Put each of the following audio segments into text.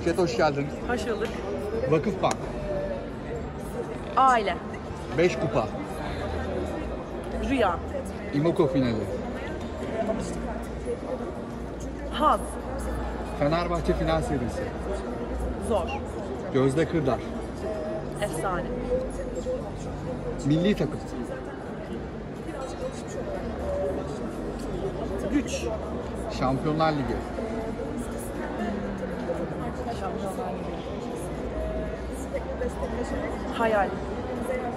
Buket hoş geldin. Hoş bulduk. Vakıfbank. Aile. 5 kupa. Rüya. İmoko finali. Haz. Fenerbahçe final serisi. Zor. Gözde Kırdar. Efsane. Milli takım. Güç. Şampiyonlar Ligi. Hayal.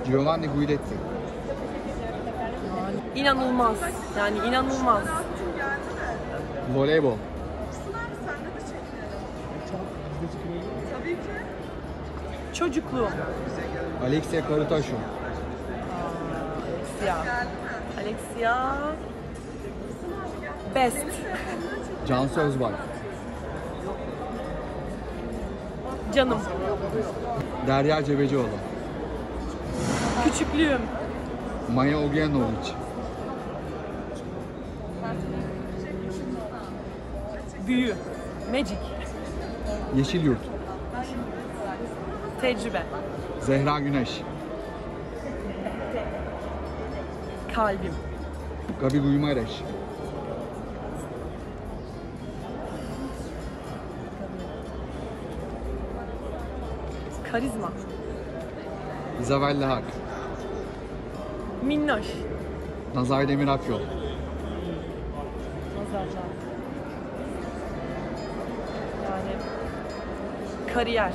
Giovanni Guidetti. İnanılmaz. Yani inanılmaz. Voleybol. Çocukluğum. Alexia Karutaşo. Alexia. Alexia. Best. Cansu Özbay. Canım. Derya Cebecioğlu. Küçüklüğüm. Maya Ognjanovic. Büyü. Magic. Yeşilyurt. Tecrübe. Zehra Güneş. Kalbim. Gabi Guimarães. Karizma. Isabel Hak. Minnoş. Nazar Demir Akyol. Nazarcan. Yani kariyer.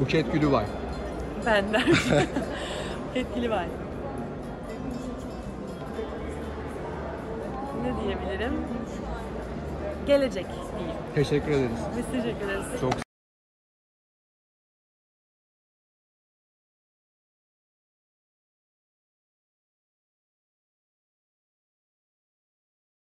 Buket Gülübay. Benden. Etkili var. Ne diyebilirim? Gelecek diyeyim. Teşekkür ederiz. Biz teşekkür ederiz. Çok